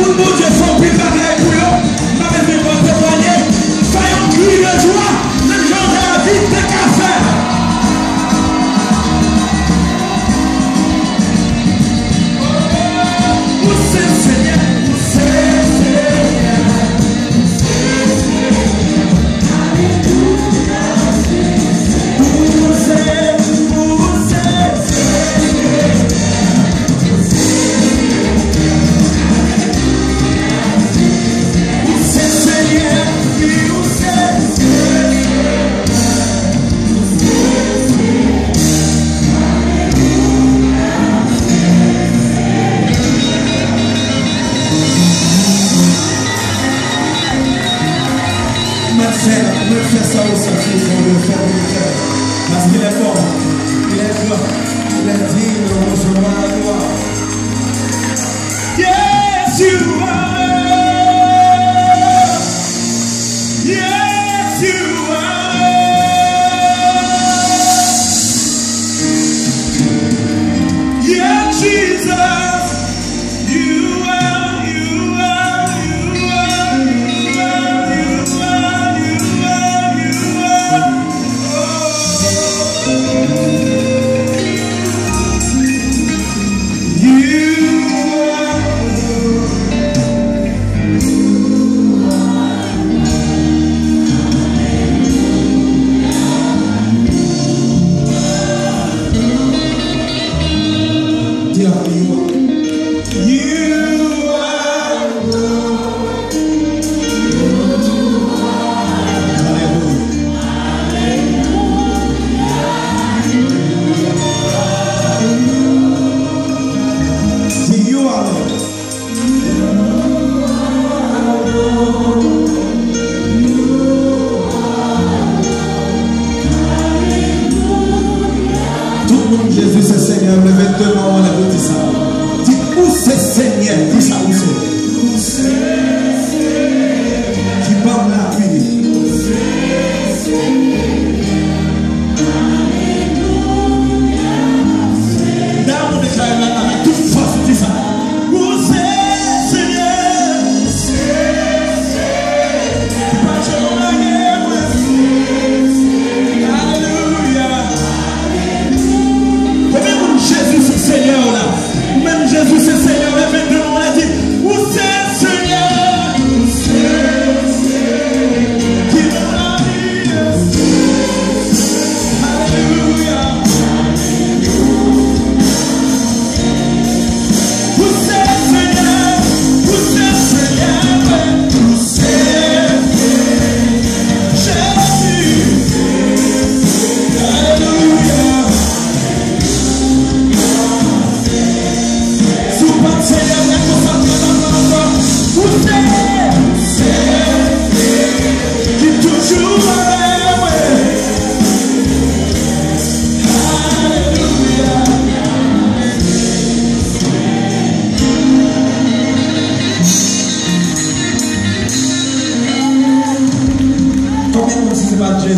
Tout moun je fon pi bagay pou yo parce qu'il est bon, il est grand, il est digne de recevoir c'est. Qui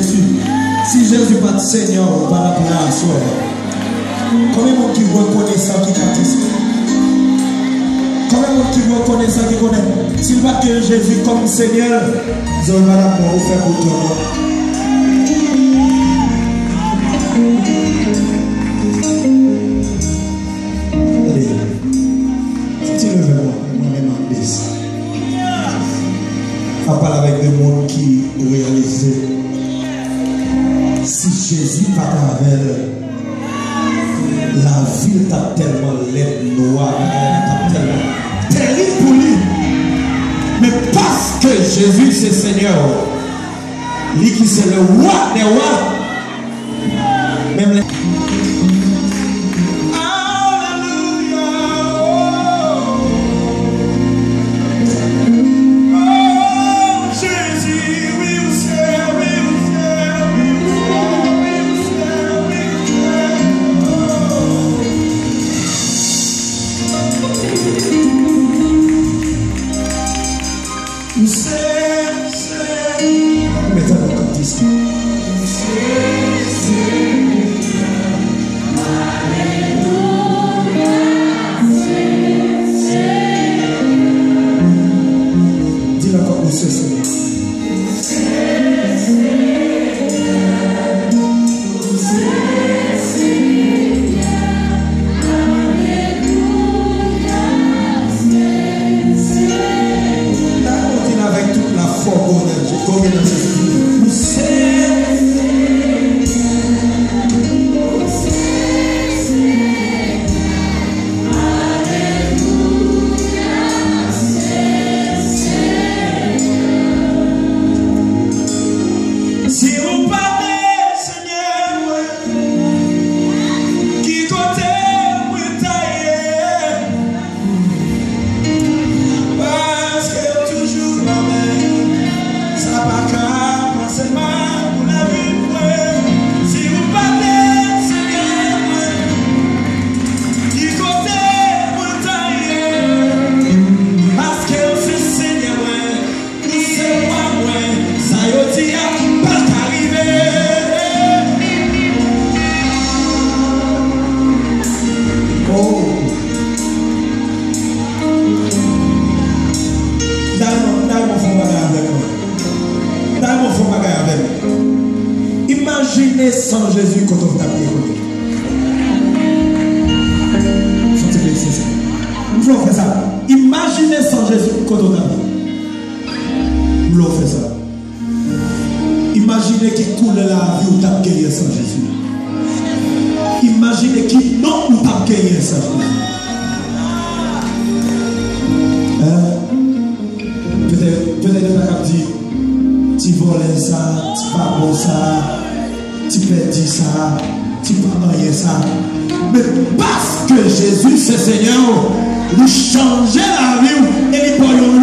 si Jésus? Pas de Seigneur, on va l'appeler à soi. Combien de monde qui reconnaît ça, qui capte Combien de monde qui reconnaît ça, qui connaît S'il va que Jésus comme Seigneur, vous allez la pour faire pour toi. Allez, si tu le veux, moi-même en baisse. Avec des monde qui réalisent si Jésus pas avec la ville t'a tellement laide, noire, t'a tellement terrible pour lui. Mais parce que Jésus c'est Seigneur, lui qui c'est le roi des rois, même les... Imaginez sans Jésus quand on t'a connu. Chantez-le, c'est ça. Ça. Imaginez sans Jésus quand on t'a bien. Nous voulons faire ça. Imaginez qui coule la vie ou t'a gagné sans Jésus. Imaginez qui non ou t'a gagné sans Jésus. Peut-être peut-être pas cap dire tu volais ça, tu pas ça, tu perdis ça, tu pas marié ça. Mais parce que Jésus c'est Seigneur, il changeait la vie et il prend leur